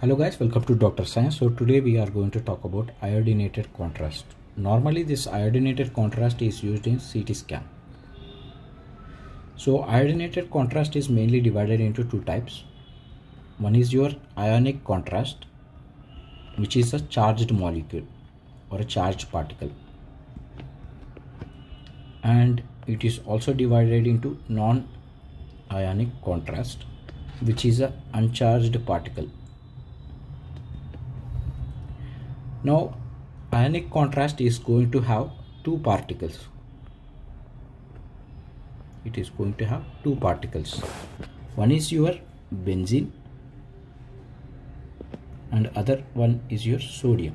Hello guys, welcome to Dr. Science. So today we are going to talk about iodinated contrast. Normally this iodinated contrast is used in CT scan. So iodinated contrast is mainly divided into two types. One is your ionic contrast which is a charged molecule or a charged particle. And it is also divided into non-ionic contrast which is a uncharged particle Now ionic contrast is going to have two particles. It is going to have two particles. One is your benzene and other one is your sodium.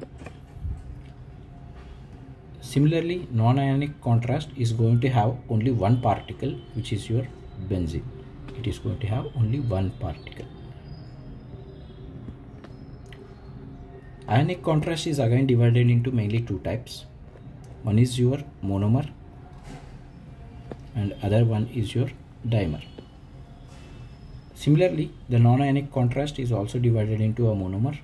Similarly, non-ionic contrast is going to have only one particle which is your benzene. It is going to have only one particle. Ionic contrast is again divided into mainly two types. One is your monomer and other one is your dimer. Similarly, the non-ionic contrast is also divided into a monomer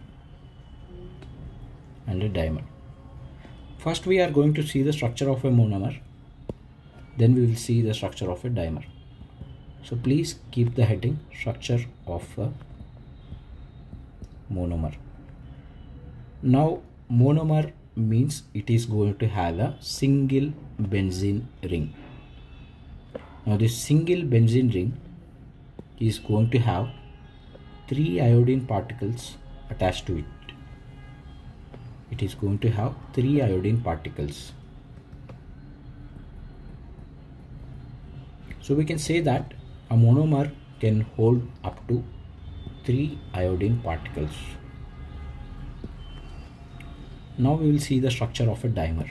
and a dimer. First we are going to see the structure of a monomer, then we will see the structure of a dimer. So please keep the heading structure of a monomer. Now monomer means it is going to have a single benzene ring. Now this single benzene ring is going to have three iodine particles attached to it. It is going to have three iodine particles. So we can say that a monomer can hold up to three iodine particles. Now we will see the structure of a dimer.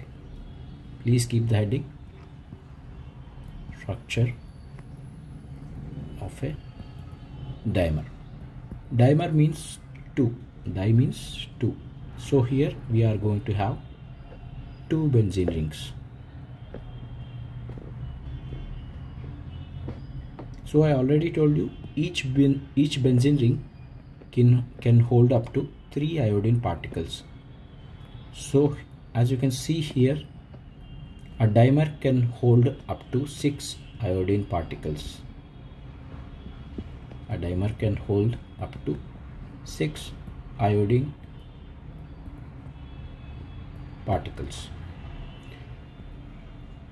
Please keep the heading structure of a dimer. Dimer means two. Di means two. So here we are going to have two benzene rings. So I already told you each ben each benzene ring can can hold up to three iodine particles so as you can see here a dimer can hold up to 6 iodine particles. A dimer can hold up to 6 iodine particles.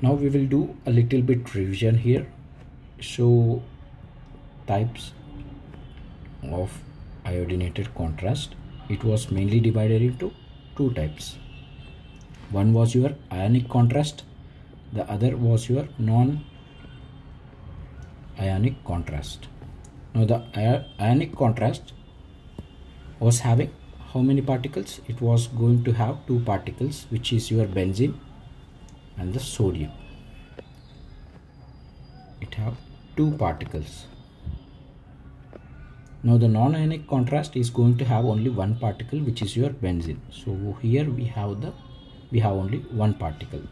Now we will do a little bit revision here. So types of iodinated contrast. It was mainly divided into two types. One was your ionic contrast, the other was your non-ionic contrast. Now the ionic contrast was having how many particles? It was going to have two particles which is your benzene and the sodium. It have two particles now the non-ionic contrast is going to have only one particle which is your benzene. So here we have the we have only one particle.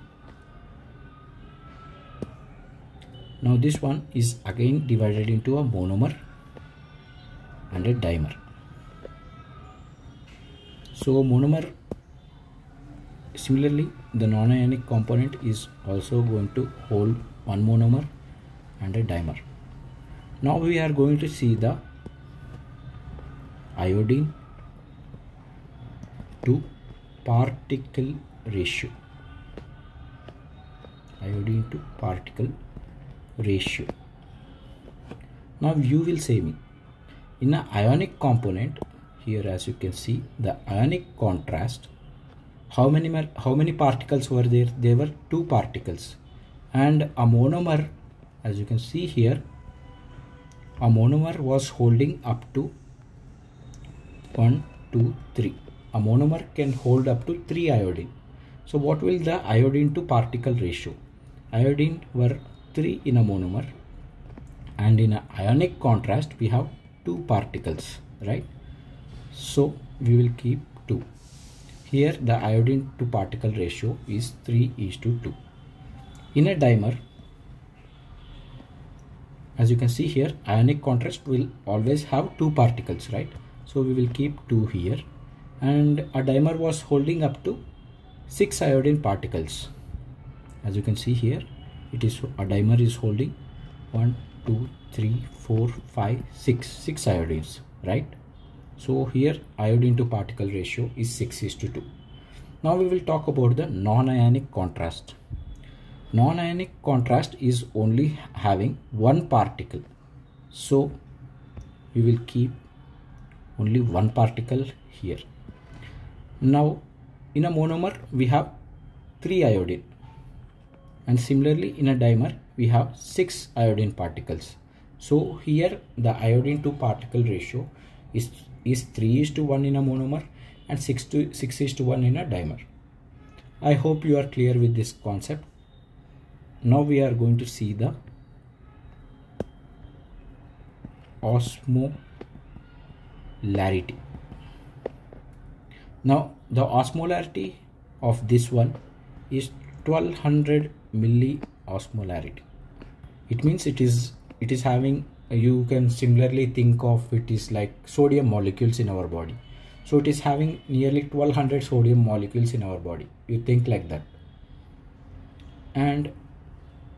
Now this one is again divided into a monomer and a dimer. So monomer similarly the non-ionic component is also going to hold one monomer and a dimer. Now we are going to see the iodine to particle ratio. Iodine to particle ratio. Now you will say me in an ionic component here as you can see the ionic contrast how many how many particles were there? There were two particles. And a monomer as you can see here a monomer was holding up to 1, 2, 3. A monomer can hold up to 3 iodine. So what will the iodine to particle ratio? Iodine were 3 in a monomer and in a ionic contrast we have 2 particles, right? So we will keep 2. Here the iodine to particle ratio is 3 is to 2. In a dimer, as you can see here, ionic contrast will always have 2 particles, right? So we will keep 2 here. And a dimer was holding up to 6 iodine particles. As you can see here it is a dimer is holding 1 2 3 4 5 6 6 iodines right? So here iodine to particle ratio is 6 is to 2 now we will talk about the non-ionic contrast. Non-ionic contrast is only having one particle. So we will keep only one particle here. Now in a monomer we have 3 iodine. And similarly in a dimer we have 6 iodine particles. So here the iodine to particle ratio is is 3 is to 1 in a monomer and 6 to 6 is to 1 in a dimer. I hope you are clear with this concept. Now we are going to see the osmolarity now the osmolarity of this one is 1200 milli osmolarity. It means it is it is having you can similarly think of it is like sodium molecules in our body. So it is having nearly 1200 sodium molecules in our body. You think like that. And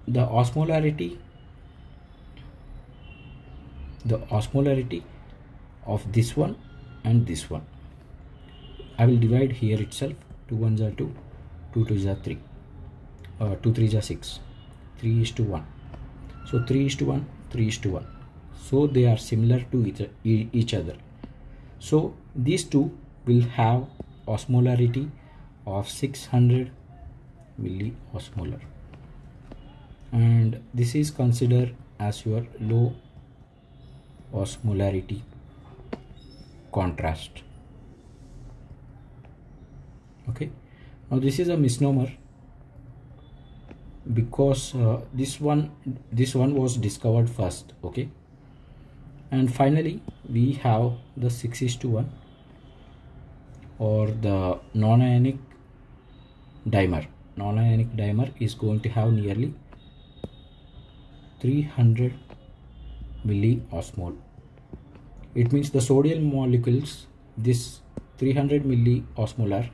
the osmolarity the osmolarity of this one and this one. I will divide here itself 2 1s are 2 2 2s are 3 uh, 2 3s are 6 3 is to 1 so 3 is to 1 3 is to 1 so they are similar to each, each other. So these two will have osmolarity of 600 milliosmolar. And this is considered as your low osmolarity contrast. Okay. Now this is a misnomer because uh, this one this one was discovered first. Okay. And finally we have the 6 is to 1 or the non-ionic dimer. Non-ionic dimer is going to have nearly 300 milliosmol it means the sodium molecules this 300 milliosmolar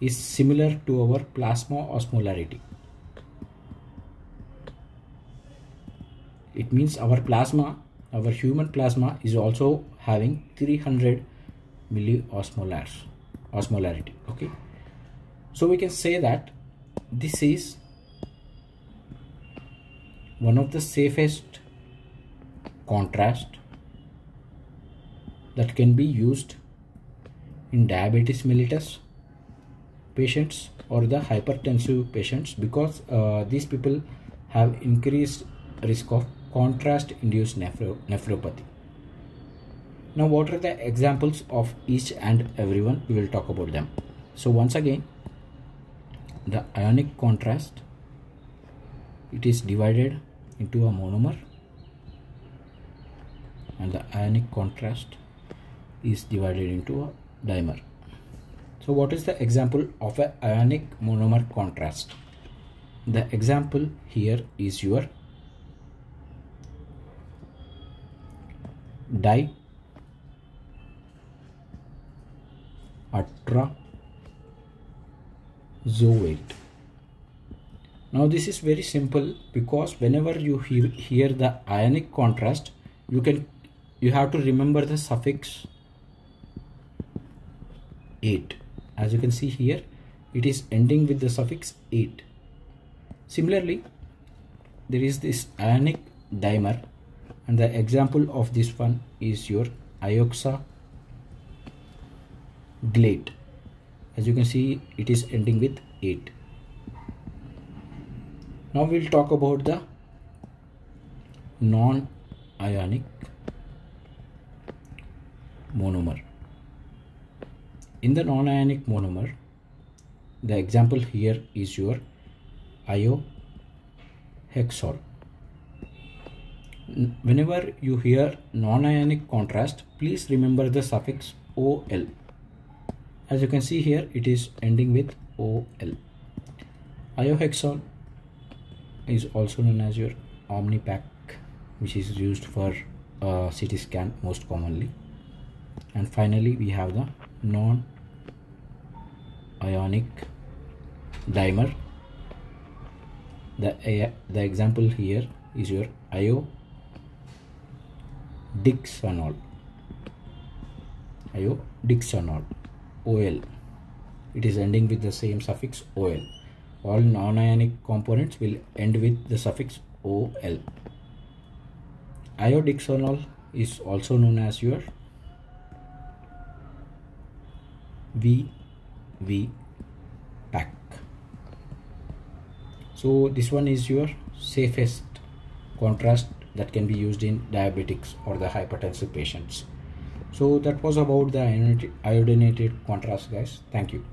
is similar to our plasma osmolarity. It means our plasma, our human plasma is also having 300 milliosmolars osmolarity. Okay. So we can say that this is one of the safest contrast that can be used in diabetes mellitus patients or the hypertensive patients because uh, these people have increased risk of contrast induced nephro nephropathy. Now what are the examples of each and everyone? We will talk about them. So once again the ionic contrast it is divided into a monomer and the ionic contrast is divided into a dimer so what is the example of a ionic monomer contrast? The example here is your di zoate. Now this is very simple because whenever you hear, hear the ionic contrast, you can you have to remember the suffix ate as you can see here it is ending with the suffix ate similarly there is this ionic dimer and the example of this one is your ioxa glate as you can see it is ending with ate now we'll talk about the non-ionic monomer in the non-ionic monomer the example here is your iohexol. Whenever you hear non-ionic contrast please remember the suffix ol as you can see here it is ending with ol iohexol is also known as your Omnipaque which is used for uh, CT scan most commonly. And finally we have the non ionic dimer. The the example here is your iodixanol iodixanol ol it is ending with the same suffix ol all non-ionic components will end with the suffix ol iodixanol is also known as your VV pack. So this one is your safest contrast that can be used in diabetics or the hypertensive patients. So that was about the iodinated contrast guys. Thank you